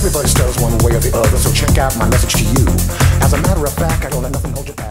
Everybody stutters one way or the other, so check out my message to you. As a matter of fact, I don't let nothing hold you back.